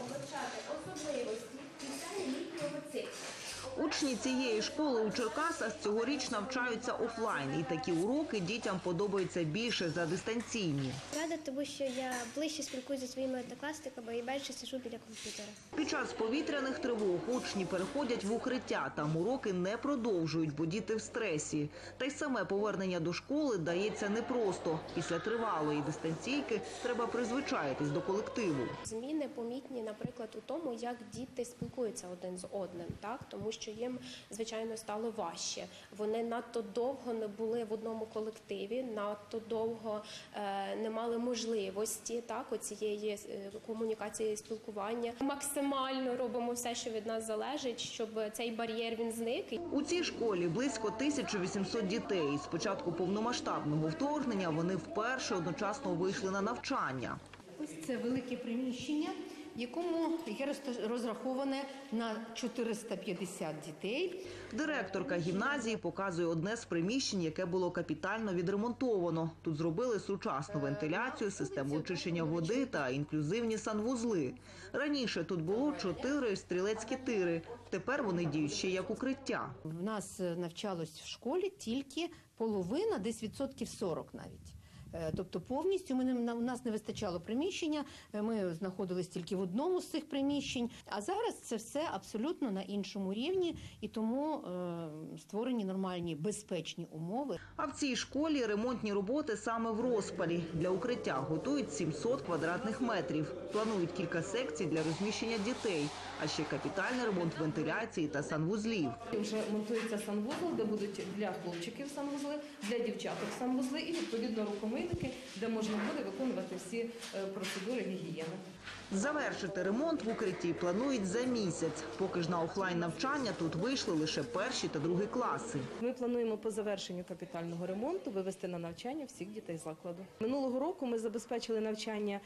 вивчати особливості пісенно-літнього циклу. Учні цієї школи у Черкасах цьогоріч навчаються офлайн, і такі уроки дітям подобаються більше за дистанційні. Рада, тому що я ближче спілкуюся зі своїми однокласниками і менше сижу біля комп'ютера. Під час повітряних тривог учні переходять в укриття. Там уроки не продовжують, бо діти в стресі. Та й саме повернення до школи дається непросто. Після тривалої дистанційки треба призвичаїтись до колективу. Зміни помітні, наприклад, у тому, як діти спілкуються один з одним, так тому що їм звичайно стало важче. Вони надто довго не були в одному колективі, надто довго е, не мали можливості так оцієї е, комунікації, спілкування. Максимально робимо все, що від нас залежить, щоб цей бар'єр він зник. У цій школі близько 1800 дітей. З початку повномасштабного вторгнення вони вперше одночасно вийшли на навчання. Ось це велике приміщення, якому розта- розраховане на 450 дітей. Директорка гімназії показує одне з приміщень, яке було капітально відремонтовано. Тут зробили сучасну вентиляцію, систему очищення води та інклюзивні санвузли. Раніше тут було чотири стрілецькі тири. Тепер вони діють ще як укриття. В нас е, навчалось в школі тільки половина, десь відсотків 40 навіть. Е, Тобто повністю ми не, у нас не вистачало приміщення. е, Ми знаходились тільки в одному з цих приміщень. А зараз це все абсолютно на іншому рівні, і тому е, створені нормальні безпечні умови. А в цій школі ремонтні роботи саме в розпалі. Для укриття готують 700 квадратних метрів. Планують кілька секцій для розміщення дітей, а ще капітальний ремонт вентиляції та санвузлів. Вже монтується санвузол, де будуть для хлопчиків санвузли, для дівчаток санвузли і відповідно рукомийники, де можна буде виконувати всі е, процедури гігієни. Завершити ремонт в укритті планують за місяць. Поки ж на офлайн навчання тут вийшли лише перші та другі класи. Ми плануємо по завершенню капітального ремонту вивести на навчання всіх дітей закладу. Минулого року ми забезпечили навчання.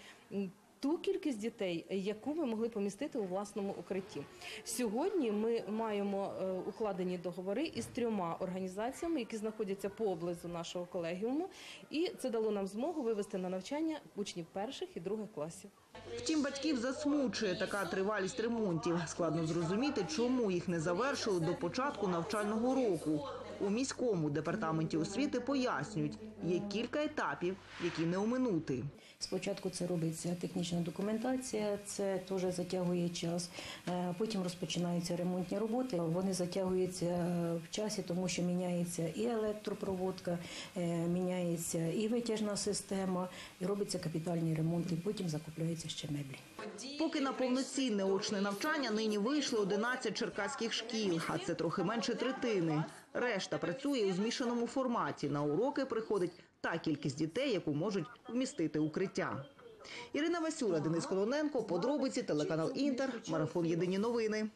Ту кількість дітей, яку ми могли помістити у власному укритті. Сьогодні ми маємо е, укладені договори із трьома організаціями, які знаходяться поблизу нашого колегіуму, і це дало нам змогу вивести на навчання учнів перших і других класів. Втім, батьків засмучує така тривалість ремонтів. Складно зрозуміти, чому їх не завершили до початку навчального року. У міському департаменті освіти пояснюють, є кілька етапів, які не оминути. Спочатку це робиться технічна документація, це теж затягує час. Е, Потім розпочинаються ремонтні роботи. Вони затягуються в часі, тому що міняється і електропроводка, е, міняється і витяжна система, і робиться капітальний ремонт, і потім закупляються ще меблі. Поки на повноцінне очне навчання нині вийшло 11 черкаських шкіл, а це трохи менше третини. Решта працює у змішаному форматі. На уроки приходить та кількість дітей, яку можуть вмістити укриття. Ірина Васюра, Денис Колоненко, подробиці, телеканал Інтер, марафон Єдині новини.